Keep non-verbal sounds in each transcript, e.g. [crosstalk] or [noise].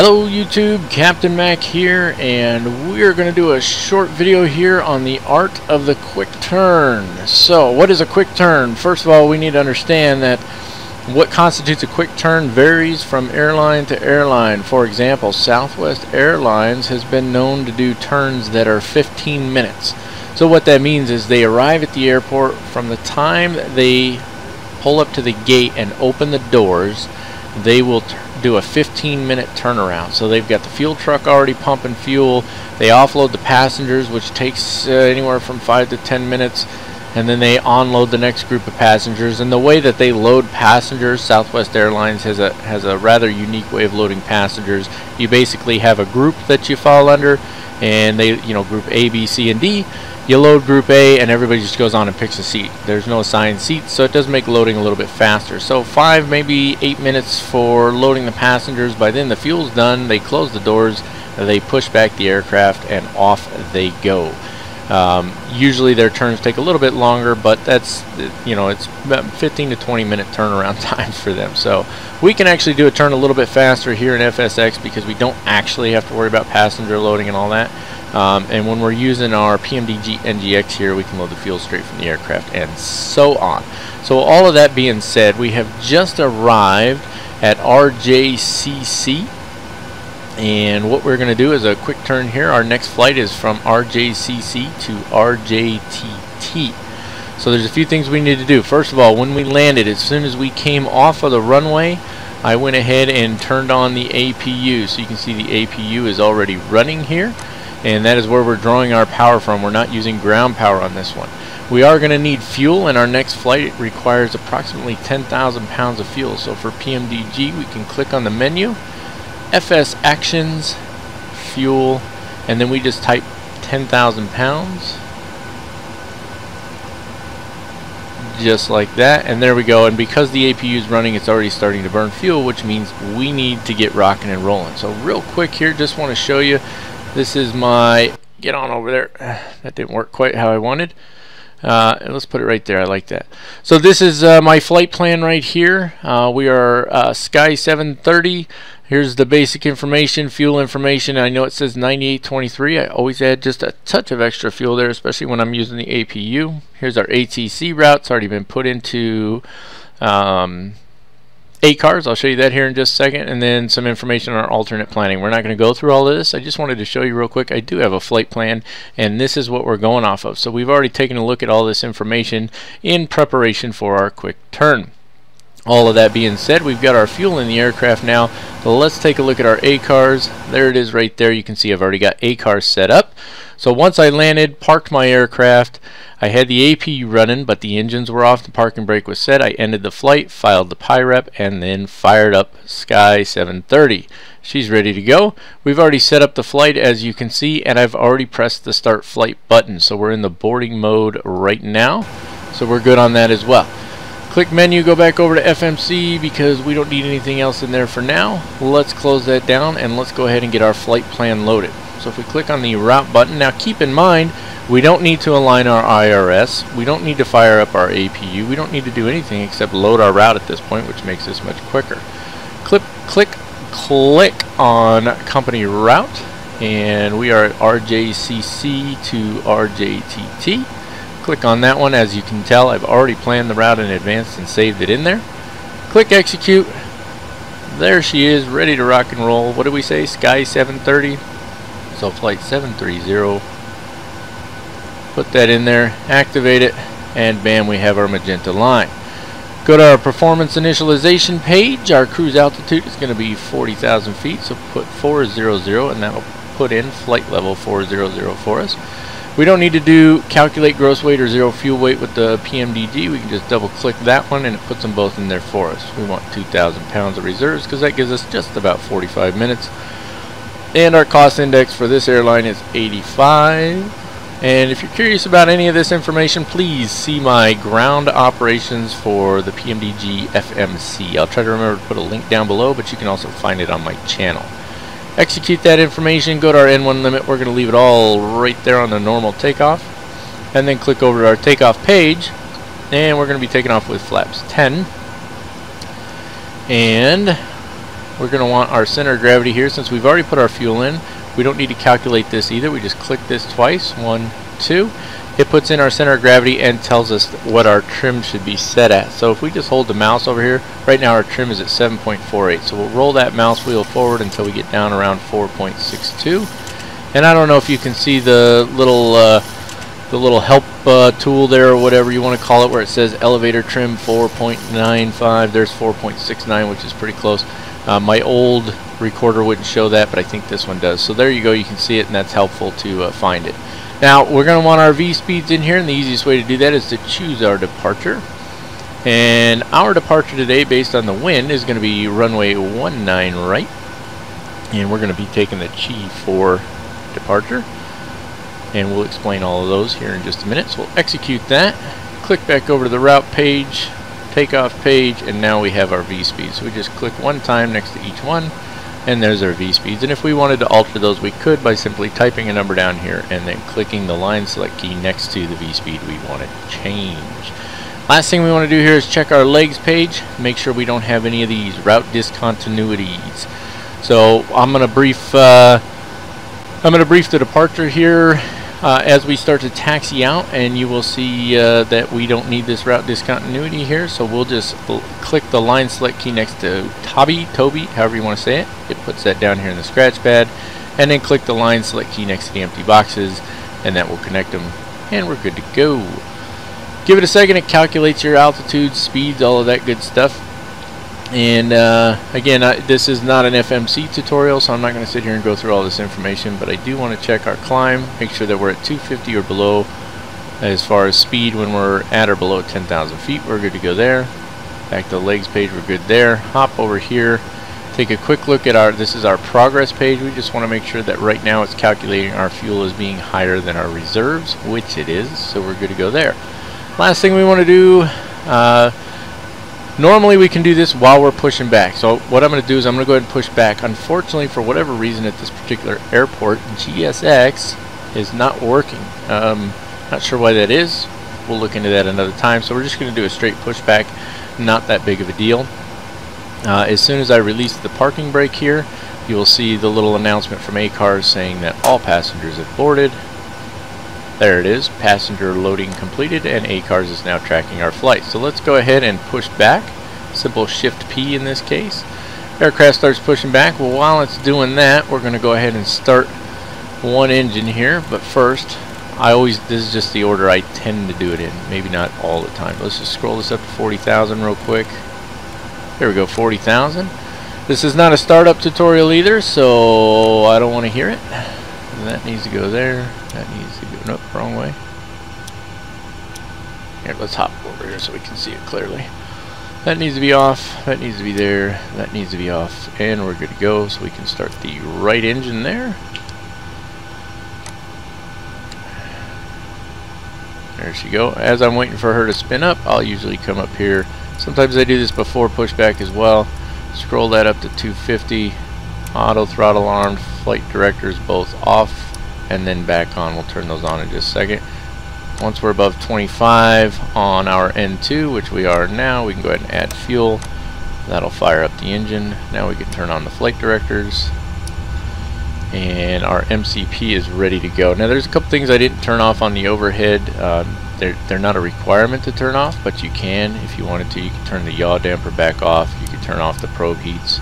Hello YouTube, Captain Mac here, and we're going to do a short video here on the art of the quick turn. So, what is a quick turn? First of all, we need to understand that what constitutes a quick turn varies from airline to airline. For example, Southwest Airlines has been known to do turns that are 15 minutes. So what that means is they arrive at the airport from the time they pull up to the gate and open the doors, they will do a 15 minute turnaround. So they've got the fuel truck already pumping fuel. They offload the passengers, which takes uh, anywhere from 5 to 10 minutes. And then they unload the next group of passengers. And the way that they load passengers, Southwest Airlines has a has a rather unique way of loading passengers. You basically have a group that you fall under, and they, you know, group A, B, C, and D you load group A and everybody just goes on and picks a seat. There's no assigned seats, so it does make loading a little bit faster. So five, maybe eight minutes for loading the passengers. By then the fuel's done, they close the doors, they push back the aircraft, and off they go. Um, usually their turns take a little bit longer, but that's, you know, it's 15 to 20 minute turnaround [laughs] times for them. So we can actually do a turn a little bit faster here in FSX because we don't actually have to worry about passenger loading and all that. Um, and when we're using our PMDG NGX here, we can load the fuel straight from the aircraft and so on. So all of that being said, we have just arrived at RJCC. And what we're going to do is a quick turn here. Our next flight is from RJCC to RJTT. So there's a few things we need to do. First of all, when we landed, as soon as we came off of the runway, I went ahead and turned on the APU. So you can see the APU is already running here and that is where we're drawing our power from. We're not using ground power on this one. We are going to need fuel, and our next flight requires approximately 10,000 pounds of fuel. So for PMDG, we can click on the menu, FS Actions, Fuel, and then we just type 10,000 pounds. Just like that, and there we go. And because the APU is running, it's already starting to burn fuel, which means we need to get rocking and rolling. So real quick here, just want to show you this is my, get on over there. [sighs] That didn't work quite how I wanted. Uh, let's put it right there. I like that. So this is uh, my flight plan right here. Uh, we are uh, Sky 730. Here's the basic information, fuel information. I know it says 9823. I always add just a touch of extra fuel there, especially when I'm using the APU. Here's our ATC route. It's already been put into um, ACARS. I'll show you that here in just a second, and then some information on our alternate planning. We're not going to go through all of this. I just wanted to show you real quick. I do have a flight plan, and this is what we're going off of. So we've already taken a look at all this information in preparation for our quick turn. All of that being said, we've got our fuel in the aircraft now. Let's take a look at our ACARS. There it is right there. You can see I've already got ACARS set up. So once I landed, parked my aircraft, I had the APU running, but the engines were off, the parking brake was set. I ended the flight, filed the PIREP, and then fired up Sky 730. She's ready to go. We've already set up the flight, as you can see, and I've already pressed the start flight button. So we're in the boarding mode right now. So we're good on that as well. Click menu, go back over to FMC because we don't need anything else in there for now. Let's close that down and let's go ahead and get our flight plan loaded. So if we click on the route button, now keep in mind we don't need to align our IRS. We don't need to fire up our APU. We don't need to do anything except load our route at this point, which makes this much quicker. Click, click, click on company route, and we are at RJCC to RJTT. Click on that one. As you can tell, I've already planned the route in advance and saved it in there. Click execute. There she is, ready to rock and roll. What do we say? Sky 730. So flight 730 put that in there, activate it, and bam, we have our magenta line. Go to our performance initialization page. Our cruise altitude is going to be 40,000 feet, so put 400, and that'll put in flight level 400 for us. We don't need to do calculate gross weight or zero fuel weight with the PMDG. We can just double click that one and it puts them both in there for us. We want 2,000 pounds of reserves because that gives us just about 45 minutes. And our cost index for this airline is 85. And if you're curious about any of this information, please see my ground operations for the PMDG FMC. I'll try to remember to put a link down below, but you can also find it on my channel. Execute that information, go to our N1 limit. We're going to leave it all right there on the normal takeoff. And then click over to our takeoff page. And we're going to be taking off with flaps 10. And we're going to want our center of gravity here since we've already put our fuel in we don't need to calculate this either we just click this twice one two it puts in our center of gravity and tells us what our trim should be set at. So if we just hold the mouse over here right now our trim is at 7.48 so we'll roll that mouse wheel forward until we get down around 4.62 and I don't know if you can see the little uh, the little help uh, tool there or whatever you want to call it where it says elevator trim 4.95 there's 4.69 which is pretty close. Uh, my old recorder wouldn't show that but I think this one does. So there you go. You can see it and that's helpful to uh, find it now we're going to want our V speeds in here and the easiest way to do that is to choose our departure and our departure today based on the wind is going to be runway 19 right and we're going to be taking the Chi 4 departure and we'll explain all of those here in just a minute. So we'll execute that, click back over to the route page, takeoff page, and now we have our V-speed. So we just click one time next to each one, and there's our V-speeds. And if we wanted to alter those, we could by simply typing a number down here and then clicking the line select key next to the V-speed we want to change. Last thing we want to do here is check our legs page, make sure we don't have any of these route discontinuities. So I'm going to brief uh, I'm going to brief the departure here uh, as we start to taxi out and you will see uh, that we don't need this route discontinuity here so we'll just click the line select key next to Toby, Toby, however you want to say it. It puts that down here in the scratch pad and then click the line select key next to the empty boxes and that will connect them and we're good to go. Give it a second, it calculates your altitude, speeds, all of that good stuff and uh, again I, this is not an FMC tutorial so I'm not going to sit here and go through all this information but I do want to check our climb make sure that we're at 250 or below. As far as speed when we're at or below 10,000 feet we're good to go there. Back to the legs page we're good there. Hop over here take a quick look at our this is our progress page. We just want to make sure that right now it's calculating our fuel as being higher than our reserves which it is so we're good to go there. Last thing we want to do uh, Normally we can do this while we're pushing back. So what I'm going to do is I'm going to go ahead and push back. Unfortunately, for whatever reason at this particular airport, GSX is not working. Um, not sure why that is. We'll look into that another time. So we're just going to do a straight pushback. Not that big of a deal. Uh, as soon as I release the parking brake here, you will see the little announcement from ACARS saying that all passengers have boarded. There it is, passenger loading completed and ACARS is now tracking our flight. So let's go ahead and push back, simple shift P in this case. Aircraft starts pushing back, well while it's doing that we're going to go ahead and start one engine here, but first I always, this is just the order I tend to do it in, maybe not all the time. Let's just scroll this up to 40,000 real quick. There we go, 40,000. This is not a startup tutorial either, so I don't want to hear it. That needs to go there. That needs nope, wrong way. Here, let's hop over here so we can see it clearly. That needs to be off, that needs to be there, that needs to be off, and we're good to go, so we can start the right engine there. There she go. As I'm waiting for her to spin up, I'll usually come up here. Sometimes I do this before pushback as well. Scroll that up to 250. Auto throttle arm, flight directors both off and then back on. We'll turn those on in just a second. Once we're above 25 on our N2, which we are now, we can go ahead and add fuel. That'll fire up the engine. Now we can turn on the flight directors. And our MCP is ready to go. Now there's a couple things I didn't turn off on the overhead. Um, they're, they're not a requirement to turn off, but you can if you wanted to. You can turn the yaw damper back off. You can turn off the probe heats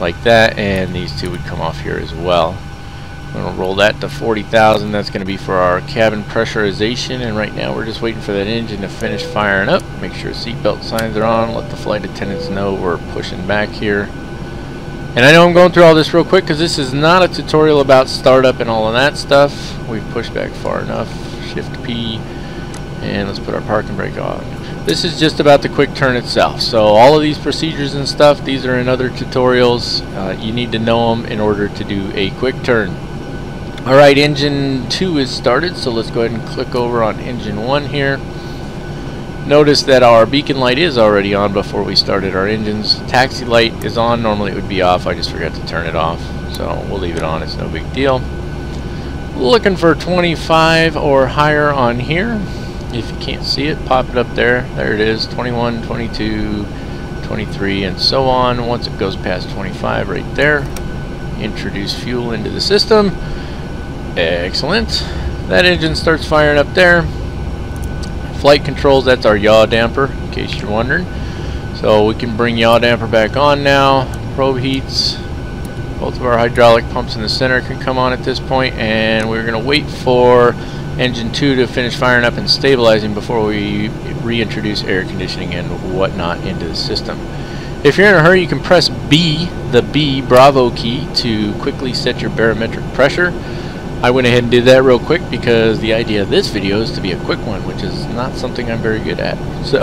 like that, and these two would come off here as well. I'm going to roll that to 40,000. That's going to be for our cabin pressurization. And right now we're just waiting for that engine to finish firing up. Make sure seatbelt signs are on. Let the flight attendants know we're pushing back here. And I know I'm going through all this real quick because this is not a tutorial about startup and all of that stuff. We've pushed back far enough. Shift P. And let's put our parking brake on. This is just about the quick turn itself. So all of these procedures and stuff, these are in other tutorials. Uh, you need to know them in order to do a quick turn. Alright, engine 2 is started, so let's go ahead and click over on engine 1 here. Notice that our beacon light is already on before we started our engines. Taxi light is on, normally it would be off, I just forgot to turn it off. So we'll leave it on, it's no big deal. Looking for 25 or higher on here. If you can't see it, pop it up there. There it is, 21, 22, 23, and so on. Once it goes past 25 right there, introduce fuel into the system. Excellent. That engine starts firing up there. Flight controls, that's our yaw damper, in case you're wondering. So we can bring yaw damper back on now. Probe heats. Both of our hydraulic pumps in the center can come on at this point, and we're going to wait for engine 2 to finish firing up and stabilizing before we reintroduce air conditioning and whatnot into the system. If you're in a hurry, you can press B, the B Bravo key, to quickly set your barometric pressure. I went ahead and did that real quick because the idea of this video is to be a quick one, which is not something I'm very good at. [laughs] So,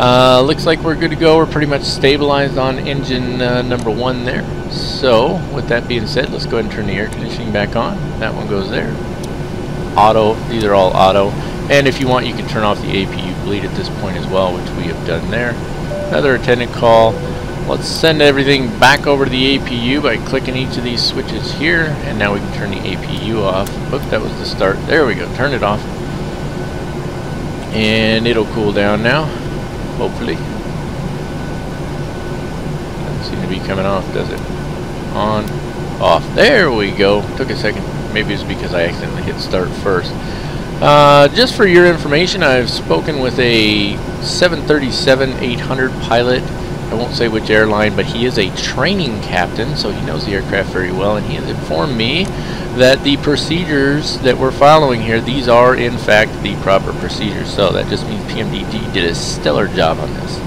uh, looks like we're good to go. We're pretty much stabilized on engine uh, number one there. So, with that being said, let's go ahead and turn the air conditioning back on. That one goes there. Auto, these are all auto. And if you want, you can turn off the APU bleed at this point as well, which we have done there. Another attendant call. Let's send everything back over to the APU by clicking each of these switches here, and now we can turn the APU off. Oops, that was the start. There we go, turn it off. And it'll cool down now, hopefully. Doesn't seem to be coming off, does it? On, off. There we go. Took a second. Maybe it's because I accidentally hit start first. Uh, just for your information, I've spoken with a 737-800 pilot. I won't say which airline, but he is a training captain, so he knows the aircraft very well, and he has informed me that the procedures that we're following here, these are in fact the proper procedures. So that just means PMDG did a stellar job on this.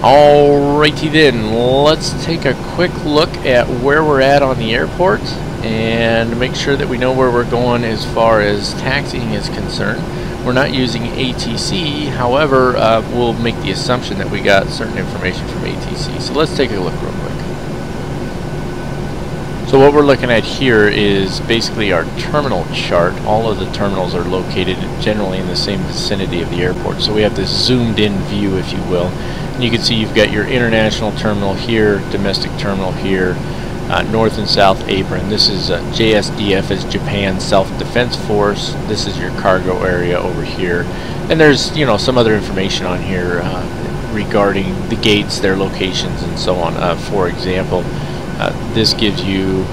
Alrighty then, let's take a quick look at where we're at on the airport and make sure that we know where we're going as far as taxiing is concerned. We're not using ATC, however, uh, we'll make the assumption that we got certain information from ATC. So let's take a look real quick. So what we're looking at here is basically our terminal chart. All of the terminals are located generally in the same vicinity of the airport. So we have this zoomed in view, if you will. And you can see you've got your international terminal here, domestic terminal here, uh, North and South Apron. This is uh, JSDF is Japan Self-Defense Force. This is your cargo area over here. And there's, you know, some other information on here uh, regarding the gates, their locations, and so on. Uh, for example, uh, this gives you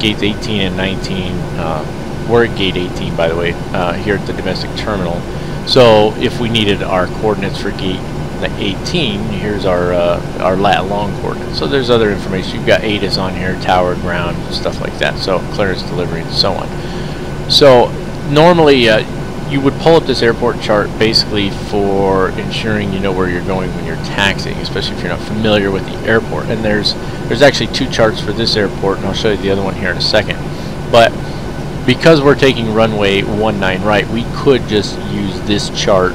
gates 18 and 19. Uh, we're at gate 18, by the way, here at the domestic terminal. So if we needed our coordinates for gate 18, here's our uh, our lat long coordinates. So there's other information. You've got ATIS on here, tower, ground, stuff like that. So clearance, delivery, and so on. So normally uh, you would pull up this airport chart basically for ensuring you know where you're going when you're taxiing, especially if you're not familiar with the airport. And there's there's actually two charts for this airport, and I'll show you the other one here in a second. But because we're taking runway 19 right, we could just use this chart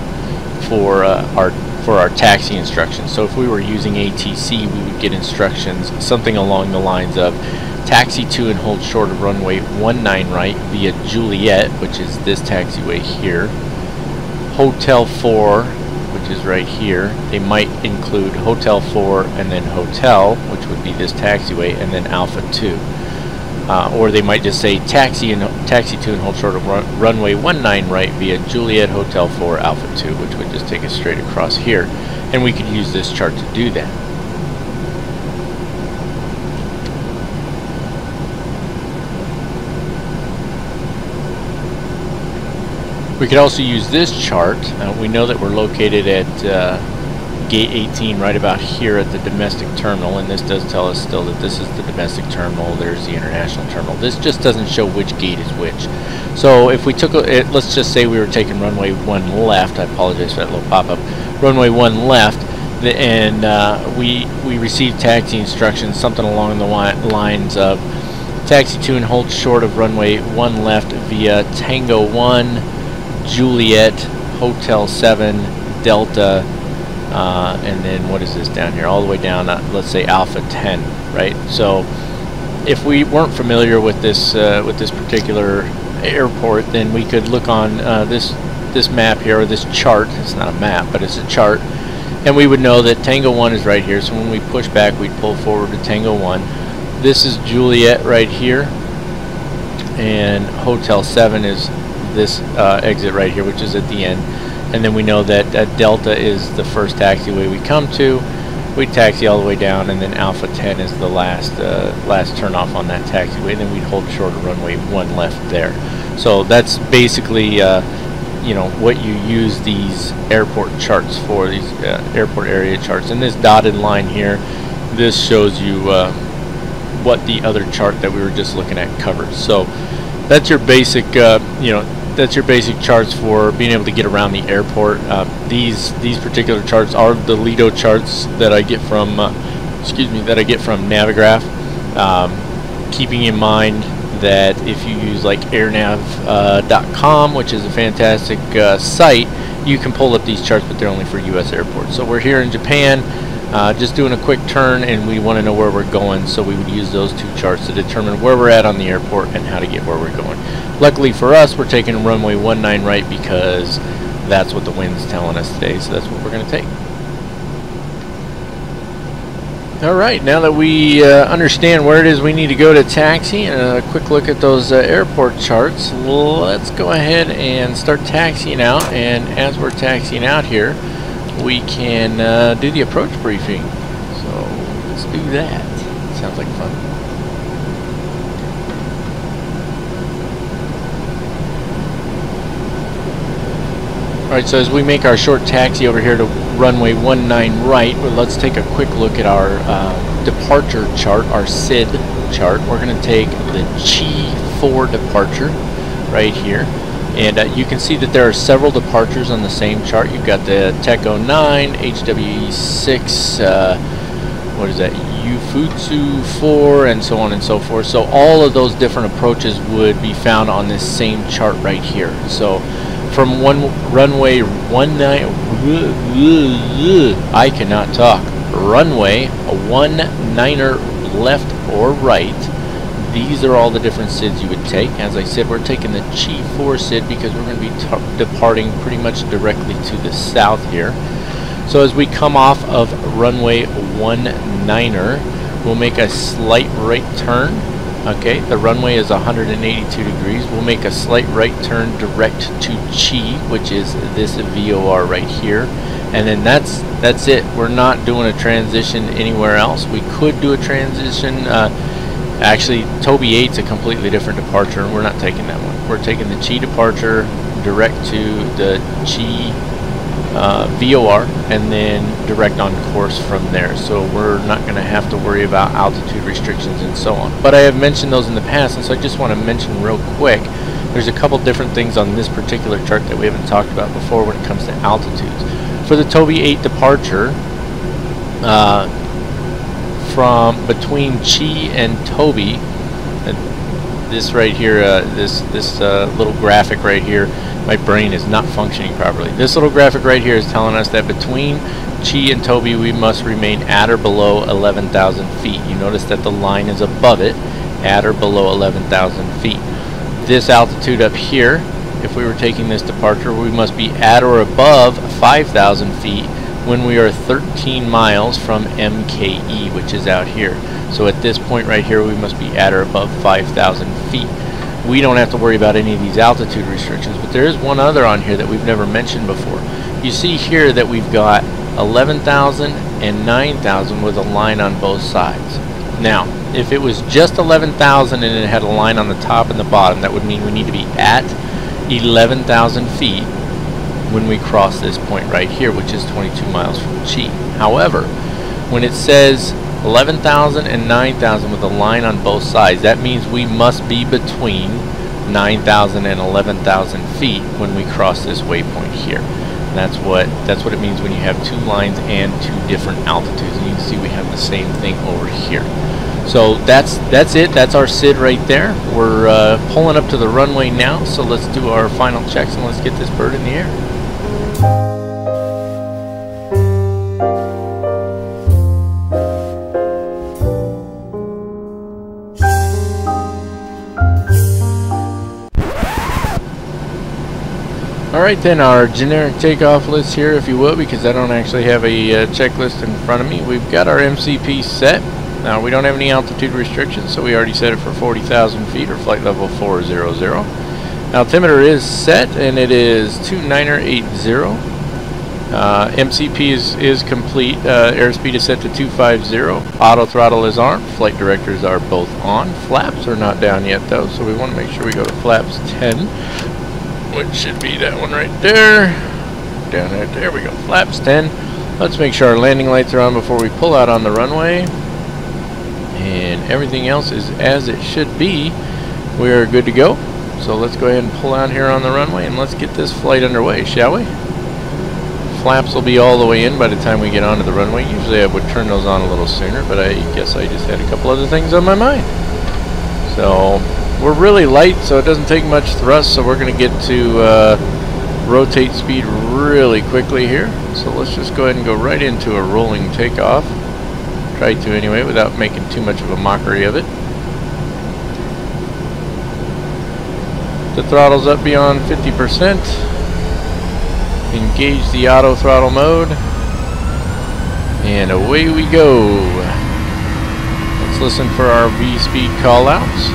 for uh, our for our taxi instructions. So if we were using ATC, we would get instructions, something along the lines of taxi to and hold short of runway 19 right via Juliet, which is this taxiway here, Hotel 4, which is right here. They might include Hotel 4 and then Hotel, which would be this taxiway, and then Alpha 2. Uh, or they might just say taxi and taxi to and hold short of run, runway 19 right via Juliet Hotel 4 Alpha 2, which would just take us straight across here. And we could use this chart to do that. We could also use this chart. Uh, we know that we're located at uh, gate 18 right about here at the domestic terminal and this does tell us still that this is the domestic terminal there's the international terminal. This just doesn't show which gate is which. So if we took a, it, let's just say we were taking runway 1 left I apologize for that little pop-up runway 1 left the, and uh, we we received taxi instructions something along the lines of taxi to and hold short of runway 1 left via Tango 1 Juliet Hotel 7 Delta uh, and then what is this down here? All the way down uh, let's say alpha 10 right? So if we weren't familiar with this uh, with this particular airport then we could look on uh, this this map here or this chart. It's not a map but it's a chart. And we would know that Tango 1 is right here. So when we push back we'd pull forward to Tango 1 this is Juliet right here. And Hotel 7 is this uh, exit right here which is at the end and then we know that uh, Delta is the first taxiway we come to. We taxi all the way down, and then Alpha 10 is the last uh, last turnoff on that taxiway. And then we'd hold short of runway one left there. So that's basically uh, you know what you use these airport charts for these uh, airport area charts and this dotted line here this shows you uh, what the other chart that we were just looking at covers so that's your basic uh, you know that's your basic charts for being able to get around the airport uh, these these particular charts are the Lido charts that I get from uh, excuse me that I get from Navigraph um, keeping in mind that if you use like airnav.com, uh, which is a fantastic uh, site, you can pull up these charts, but they're only for U.S. airports. So we're here in Japan, uh, just doing a quick turn, and we want to know where we're going, so we would use those two charts to determine where we're at on the airport and how to get where we're going. Luckily for us, we're taking runway 19 right because that's what the wind's telling us today, so that's what we're going to take. Alright, now that we uh, understand where it is we need to go to taxi and a quick look at those uh, airport charts, let's go ahead and start taxiing out. And as we're taxiing out here, we can uh, do the approach briefing. So let's do that. Sounds like fun. Alright, so as we make our short taxi over here to runway 19 right, let's take a quick look at our uh, departure chart, our SID chart. We're going to take the Chi 4 departure right here. And uh, you can see that there are several departures on the same chart. You've got the Tech 09, HWE 6, uh, what is that, Ufutsu 4, and so on and so forth. So all of those different approaches would be found on this same chart right here. So from one runway one nine I cannot talk. Runway one niner left or right. These are all the different SIDs you would take. As I said we're taking the Chi 4 SID because we're going to be departing pretty much directly to the south here. So as we come off of runway one niner we'll make a slight right turn Okay, the runway is 182 degrees. We'll make a slight right turn direct to Chi, which is this VOR right here. And then that's that's it. We're not doing a transition anywhere else. We could do a transition. Uh, actually, Toby 8's a completely different departure, and we're not taking that one. We're taking the Chi departure direct to the Chi uh, VOR and then direct on course from there. So we're not going to have to worry about altitude restrictions and so on. But I have mentioned those in the past, and so I just want to mention real quick. There's a couple different things on this particular chart that we haven't talked about before when it comes to altitudes. For the Toby 8 departure, uh, from between Chi and Toby, this right here, uh, this this uh, little graphic right here, my brain is not functioning properly. This little graphic right here is telling us that between Chi and Toby we must remain at or below 11,000 feet. You notice that the line is above it, at or below 11,000 feet. This altitude up here, if we were taking this departure, we must be at or above 5,000 feet when we are 13 miles from MKE, which is out here. So at this point right here, we must be at or above 5,000 feet we don't have to worry about any of these altitude restrictions. But there is one other on here that we've never mentioned before. You see here that we've got 11,000 and 9,000 with a line on both sides. Now, if it was just 11,000 and it had a line on the top and the bottom, that would mean we need to be at 11,000 feet when we cross this point right here, which is 22 miles from Chi. However, when it says 11,000 and 9,000 with a line on both sides. That means we must be between 9,000 and 11,000 feet when we cross this waypoint here. And that's what that's what it means when you have two lines and two different altitudes. And you can see we have the same thing over here. So that's that's it. That's our SID right there. We're uh, pulling up to the runway now. So let's do our final checks and let's get this bird in the air. Alright then, our generic takeoff list here, if you will, because I don't actually have a uh, checklist in front of me. We've got our MCP set. Now, we don't have any altitude restrictions, so we already set it for 40,000 feet or flight level 400. Altimeter is set and it is 2980. Uh, MCP is, is complete. Uh, airspeed is set to 250. Auto throttle is on. Flight directors are both on. Flaps are not down yet though, so we want to make sure we go to flaps 10, which should be that one right there. Down there, there we go. Flaps 10. Let's make sure our landing lights are on before we pull out on the runway. And everything else is as it should be. We are good to go. So let's go ahead and pull out here on the runway and let's get this flight underway, shall we? flaps will be all the way in by the time we get onto the runway. Usually I would turn those on a little sooner, but I guess I just had a couple other things on my mind. So we're really light, so it doesn't take much thrust, so we're going to get to uh, rotate speed really quickly here. So let's just go ahead and go right into a rolling takeoff. Try to anyway, without making too much of a mockery of it. The throttle's up beyond 50% engage the auto throttle mode and away we go let's listen for our V-speed callouts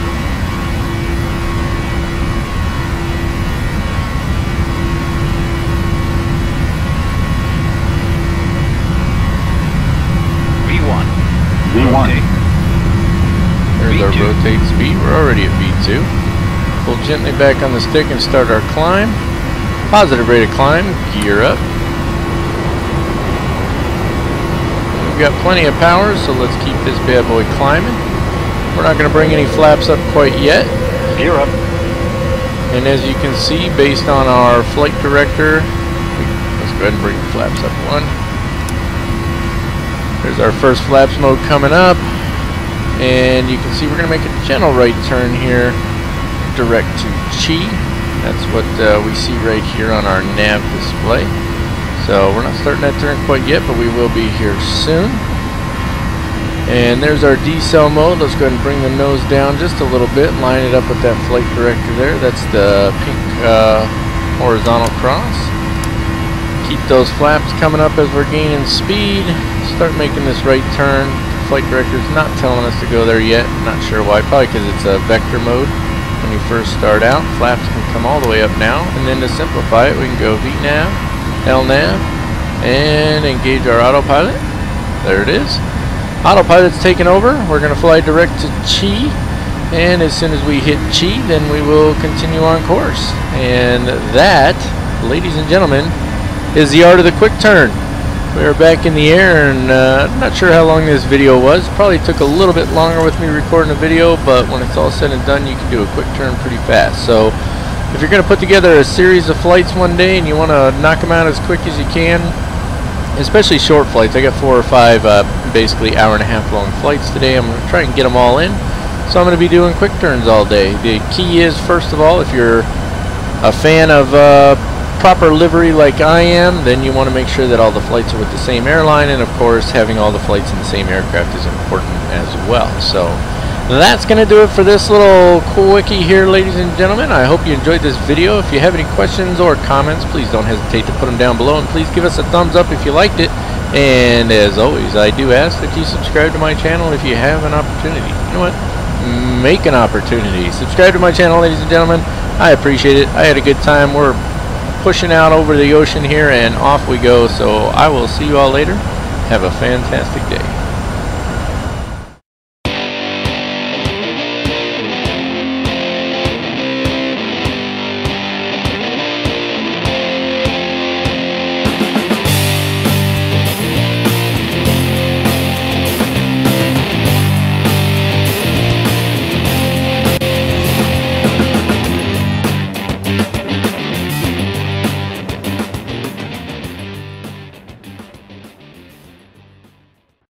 V1 V1 there's V2. our rotate speed we're already at V2 pull gently back on the stick and start our climb Positive rate of climb, gear up. We've got plenty of power, so let's keep this bad boy climbing. We're not going to bring any flaps up quite yet. Gear up. And as you can see, based on our flight director, let's go ahead and bring the flaps up one. There's our first flaps mode coming up. And you can see we're going to make a gentle right turn here, direct to Chi. That's what uh, we see right here on our nav display. So we're not starting that turn quite yet, but we will be here soon. And there's our decel mode. Let's go ahead and bring the nose down just a little bit, line it up with that flight director there. That's the pink uh, horizontal cross. Keep those flaps coming up as we're gaining speed. Start making this right turn. Flight director's not telling us to go there yet. Not sure why. Probably because it's a vector mode when you first start out. Flaps can come all the way up now. And then to simplify it, we can go VNAV, LNAV, and engage our autopilot. There it is. Autopilot's taken over. We're going to fly direct to Chi. And as soon as we hit Chi, then we will continue on course. And that, ladies and gentlemen, is the art of the quick turn. We are back in the air, and uh, not sure how long this video was. Probably took a little bit longer with me recording a video, but when it's all said and done, you can do a quick turn pretty fast. So if you're going to put together a series of flights one day and you want to knock them out as quick as you can, especially short flights, I got four or five uh, basically hour and a half long flights today. I'm going to try and get them all in. So I'm going to be doing quick turns all day. The key is, first of all, if you're a fan of uh, proper livery like I am, then you want to make sure that all the flights are with the same airline, and of course, having all the flights in the same aircraft is important as well. So that's going to do it for this little quickie here, ladies and gentlemen. I hope you enjoyed this video. If you have any questions or comments, please don't hesitate to put them down below, and please give us a thumbs up if you liked it. And as always, I do ask that you subscribe to my channel if you have an opportunity. You know what? Make an opportunity. Subscribe to my channel, ladies and gentlemen. I appreciate it. I had a good time. We're pushing out over the ocean here and off we go. So I will see you all later. Have a fantastic day.